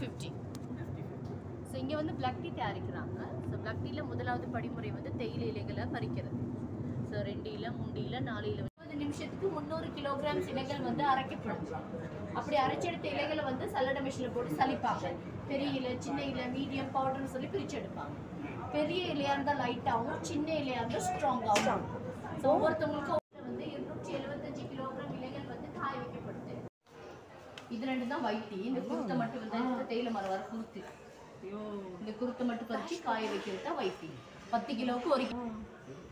Fifty so இங்கே வந்து black tea தயாரிக்கிறாங்க. ஸோ பிளாக் டீயில் முதலாவது படிமுறை வந்து தேயிலை இலைகளை பறிக்கிறது. ஸோ ரெண்டு இலை மூன்று இலை நாலு இலை முப்பது நிமிஷத்துக்கு முந்நூறு கிலோகிராம் இலைகள் வந்து அரைக்கப்படும். அப்படி அரைச்செடுத்த இலைகளை வந்து சல்லடை மிஷினில் போட்டு சலிப்பாங்க பெரிய இலை சின்ன இலை மீடியம் பவுடர்னு சொல்லி பிரித்து எடுப்பாங்க. பெரிய இலையாக இருந்தால் லைட்டாகவும் சின்ன இலையாக இருந்தால் ஸ்ட்ராங்காகவும் ஸோ ஒவ்வொருத்தவங்களுக்கும் வந்து இருநூற்றி எழுபத்தஞ்சு கிலோகிராம் இலைகள் வந்து காய வைக்கப்படுது. இது ரெண்டு தான் டீ இந்த குருத்தை மட்டும் வந்து இந்த தேயிலை மரம் வர குருத்து இந்த குருத்தை மட்டும் பறிச்சு காய வைக்கிறது தான் டீ பத்து கிலோவுக்கு ஒரு கிலோ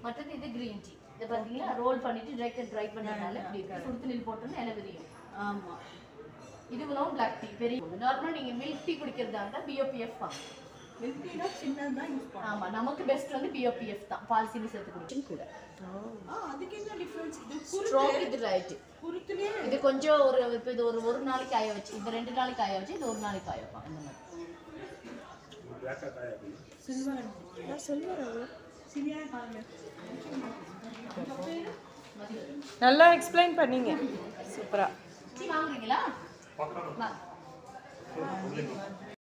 மற்றது இது கிரீன் டீ இதை பார்த்தீங்களா ரோல் பண்ணிட்டு ட்ரை ட்ரை பண்ணனால இப்படி இருக்கு சுடு நீர் போட்டோம்னா இலை விரியும். ஆமா. இதுவெல்லாம் பிளாக் டீ பெரிய நார்மலாக நீங்கள் மில்க் டீ குடிக்கிறதா இருந்தால் பிஓபிஎஃப் தான். மில்க் டீனா சின்னதான் யூஸ் பண்ணுவோம் ஆமாம் நமக்கு பெஸ்ட் வந்து பிஓபிஎஃப் தான். பால் சீனி சேர்த்து குடிச்சும் கூட. ஆ அதுக்கு என்ன டிஃபரன்ஸ் இது ஸ்ட்ராங் இது ரைட்டு குருத்துலயே இது கொஞ்சம் ஒரு இப்போ இது ஒரு ஒரு நாளைக்கு காய வச்சு இது ரெண்டு நாளைக்கு காய வச்சு இது ஒரு நாளைக்கு காய வைப்பாங்க அந்த மாதிரி. சில்வர் சினியா பாருங்க நல்லா எக்ஸ்பிளைன் பண்ணீங்க. சூப்பரா. டீ வாங்குறீங்களா? வா.